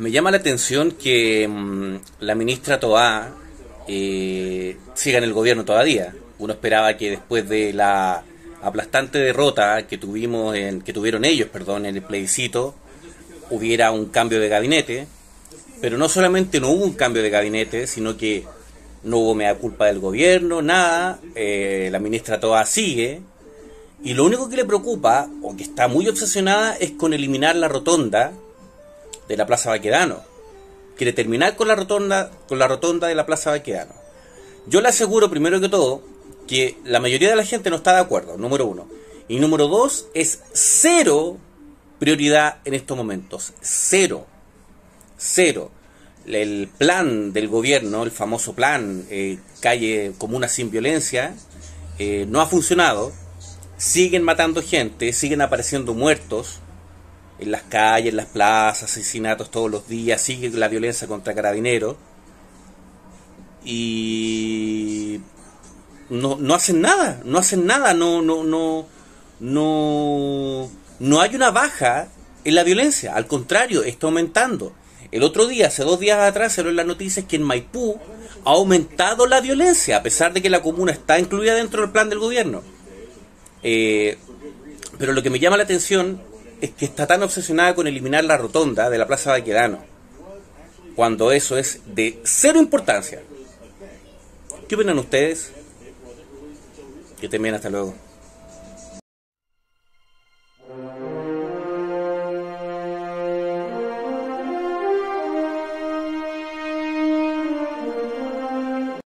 Me llama la atención que mm, la ministra Toá eh, siga en el gobierno todavía. Uno esperaba que después de la aplastante derrota que tuvimos en, que tuvieron ellos, perdón, en el plebiscito, hubiera un cambio de gabinete, pero no solamente no hubo un cambio de gabinete, sino que no hubo mea culpa del gobierno, nada, eh, la ministra Toa sigue, y lo único que le preocupa, o que está muy obsesionada, es con eliminar la rotonda de la Plaza Baquedano. Quiere terminar con la rotonda, con la rotonda de la Plaza Baquedano. Yo le aseguro, primero que todo, que la mayoría de la gente no está de acuerdo, número uno. Y número dos, es cero prioridad en estos momentos. Cero. Cero. El plan del gobierno, el famoso plan eh, Calle Comuna sin Violencia, eh, no ha funcionado. Siguen matando gente, siguen apareciendo muertos en las calles, en las plazas, asesinatos todos los días, sigue la violencia contra carabineros. Y no, no hacen nada, no hacen nada, no, no, no, no, no hay una baja en la violencia, al contrario, está aumentando. El otro día, hace dos días atrás, se en las noticias que en Maipú ha aumentado la violencia, a pesar de que la comuna está incluida dentro del plan del gobierno. Eh, pero lo que me llama la atención es que está tan obsesionada con eliminar la rotonda de la Plaza Baquedano, cuando eso es de cero importancia. ¿Qué opinan ustedes? Que terminen hasta luego.